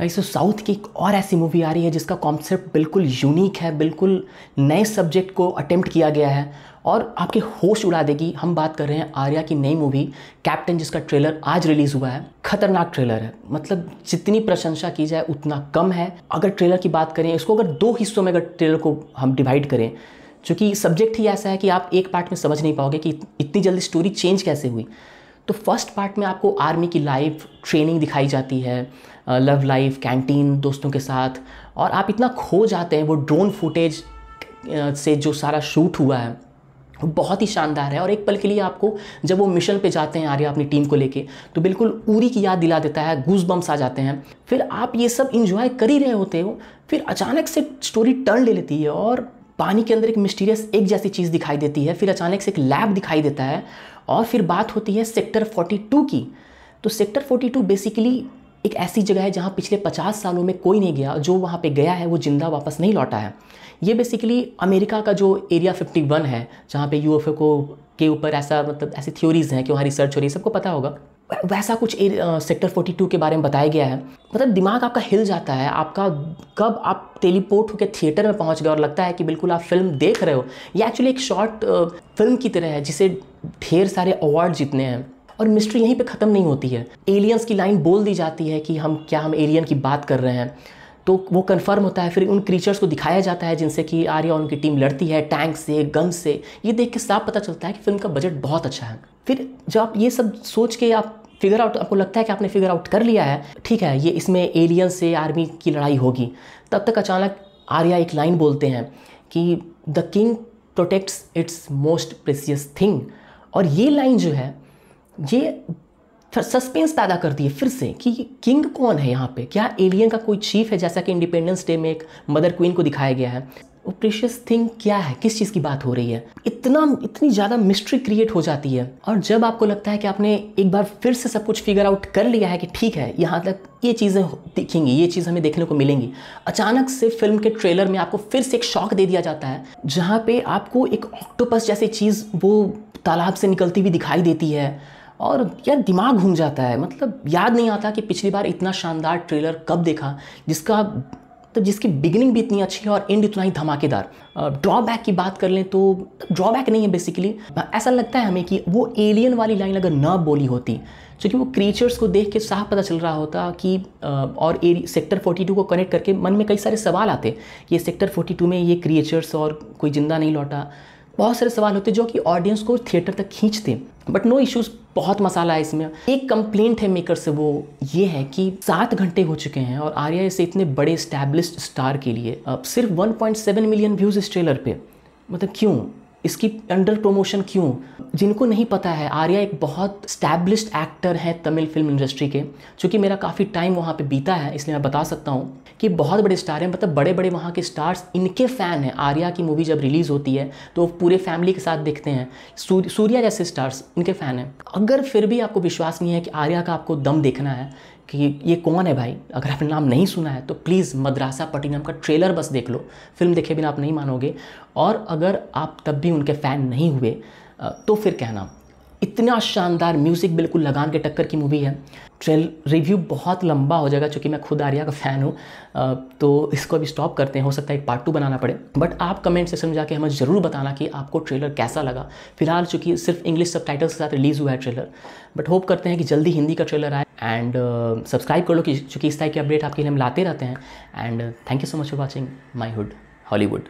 वैसे साउथ की एक और ऐसी मूवी आ रही है जिसका कॉन्सेप्ट बिल्कुल यूनिक है, बिल्कुल नए सब्जेक्ट को अटेम्प्ट किया गया है और आपके होश उड़ा देगी। हम बात कर रहे हैं आर्या की नई मूवी कैप्टन जिसका ट्रेलर आज रिलीज़ हुआ है। खतरनाक ट्रेलर है। मतलब जितनी प्रशंसा की जाए, उतना कम है। अगर ट्रेलर की बात करें, इसको अगर दो हिस्सों में अगर ट्रेलर को हम डिवाइड करें, चूँकि सब्जेक्ट ही ऐसा है कि आप एक पार्ट में समझ नहीं पाओगे कि इतनी जल्दी स्टोरी चेंज कैसे हुई। तो फ़र्स्ट पार्ट में आपको आर्मी की लाइफ ट्रेनिंग दिखाई जाती है। लव लाइफ कैंटीन दोस्तों के साथ। और आप इतना खो जाते हैं वो ड्रोन फुटेज से जो सारा शूट हुआ है। वो बहुत ही शानदार है और एक पल के लिए आपको जब वो मिशन पे जाते हैं आर्या अपनी टीम को लेके तो बिल्कुल उरी की याद दिला देता है गूज बम्स आ जाते हैं। फिर आप ये सब इंजॉय कर ही रहे होते हो, फिर अचानक से स्टोरी टर्न ले लेती है और पानी के अंदर एक मिस्टीरियस एक जैसी चीज़ दिखाई देती है, फिर अचानक से एक लैब दिखाई देता है और फिर बात होती है सेक्टर 42 की। तो सेक्टर 42 बेसिकली एक ऐसी जगह है जहाँ पिछले 50 सालों में कोई नहीं गया जो वहाँ पे गया है वो ज़िंदा वापस नहीं लौटा है। ये बेसिकली अमेरिका का जो एरिया 51 है जहाँ पे यू को के ऊपर ऐसा मतलब ऐसी थ्योरीज हैं कि वहाँ रिसर्च हो रही है सबको पता होगा। वैसा कुछ ए, आ, सेक्टर 42 के बारे में बताया गया है। मतलब दिमाग आपका हिल जाता है आपका कब आप टेलीपोर्ट होकर थिएटर में पहुँच गए और लगता है कि बिल्कुल आप फ़िल्म देख रहे हो। ये एक्चुअली एक शॉर्ट फ़िल्म की तरह है जिसे ढेर सारे अवार्ड जीतने हैं। और मिस्ट्री यहीं पे ख़त्म नहीं होती है। एलियंस की लाइन बोल दी जाती है कि हम क्या हम एलियन की बात कर रहे हैं। तो वो कन्फर्म होता है, फिर उन क्रीचर्स को दिखाया जाता है जिनसे कि आर्या उनकी टीम लड़ती है टैंक से गन से। ये देख के साफ़ पता चलता है कि फ़िल्म का बजट बहुत अच्छा है। फिर जब आप ये सब सोच के आप फिगर आउट आपको लगता है कि आपने फिगर आउट कर लिया है, ठीक है, ये इसमें एलियन से आर्मी की लड़ाई होगी। तब तक अचानक आर्या एक लाइन बोलते हैं कि the king protects its most precious thing और ये लाइन जो है ये सस्पेंस पैदा करती है फिर से कि किंग कौन है यहाँ पे? क्या एलियन का कोई चीफ है जैसा कि इंडिपेंडेंस डे में एक मदर क्वीन को दिखाया गया है? वो प्रेशियस थिंग क्या है? किस चीज़ की बात हो रही है? इतना, इतनी ज़्यादा मिस्ट्री क्रिएट हो जाती है और जब आपको लगता है कि आपने एक बार फिर से सब कुछ फिगर आउट कर लिया है कि ठीक है, यहाँ तक ये चीज़ें दिखेंगी, ये चीज़ हमें देखने को मिलेंगी। अचानक से फ़िल्म के ट्रेलर में आपको फिर से एक शॉक दे दिया जाता है, जहाँ पे आपको एक ऑक्टोपस जैसी चीज़ वो तालाब से निकलती हुई दिखाई देती है। और यार दिमाग घूम जाता है। मतलब याद नहीं आता कि पिछली बार इतना शानदार ट्रेलर कब देखा, जिसका तो जिसकी बिगिनिंग भी इतनी अच्छी है और एंड इतना ही धमाकेदार। ड्रॉबैक की बात कर लें तो ड्रॉबैक नहीं है बेसिकली ऐसा लगता है हमें कि वो एलियन वाली लाइन अगर न बोली होती क्योंकि वो क्रीचर्स को देख के साफ़ पता चल रहा होता कि और सेक्टर 42 को कनेक्ट करके मन में कई सारे सवाल आते ये सेक्टर 42 में ये क्रिएचर्स और कोई ज़िंदा नहीं लौटा। बहुत सारे सवाल होते जो कि ऑडियंस को थिएटर तक खींचते बट नो इश्यूज़ बहुत मसाला है इसमें। एक कंप्लेंट है मेकर से, वो ये है कि सात घंटे हो चुके हैं और आर्या इसे इतने बड़े स्टैब्लिश स्टार के लिए। अब सिर्फ़ 1.7 मिलियन व्यूज़ इस ट्रेलर पे। मतलब क्यों? इसकी अंडर प्रमोशन क्यों? जिनको नहीं पता है, आर्या एक बहुत स्टैब्लिश्ड एक्टर है तमिल फ़िल्म इंडस्ट्री के चूँकि मेरा काफ़ी टाइम वहाँ पे बीता है, इसलिए मैं बता सकता हूँ कि बहुत बड़े स्टार हैं मतलब बड़े बड़े वहाँ के स्टार्स इनके फ़ैन हैं। आर्या की मूवी जब रिलीज़ होती है तो पूरे फैमिली के साथ देखते हैं। सूर्या जैसे स्टार्स इनके फ़ैन हैं। अगर फिर भी आपको विश्वास नहीं है कि आर्या का आपको दम देखना है कि ये कौन है भाई? अगर आपने नाम नहीं सुना है तो प्लीज़ मद्रासा पटिनम का ट्रेलर बस देख लो। फ़िल्म देखे बिना आप नहीं मानोगे। और अगर आप तब भी उनके फ़ैन नहीं हुए तो फिर कहना इतना शानदार म्यूज़िक बिल्कुल लगान के टक्कर की मूवी है। ट्रेल रिव्यू बहुत लंबा हो जाएगा क्योंकि मैं खुद आर्या का फ़ैन हूँ। तो इसको अभी स्टॉप करते हैं। हो सकता है एक पार्ट टू बनाना पड़े। बट आप कमेंट सेक्शन में जाके हमें ज़रूर बताना कि आपको ट्रेलर कैसा लगा। फ़िलहाल चूँकि सिर्फ़ इंग्लिश सब के साथ रिलीज़ हुआ है ट्रेलर बट होप करते हैं कि जल्दी हिंदी का ट्रेलर आए। एंड सब्सक्राइब कर लो कि चूँकि इस टाइप के अपडेट आपके लिए हम लाते रहते हैं। And thank you so much for watching my hood Hollywood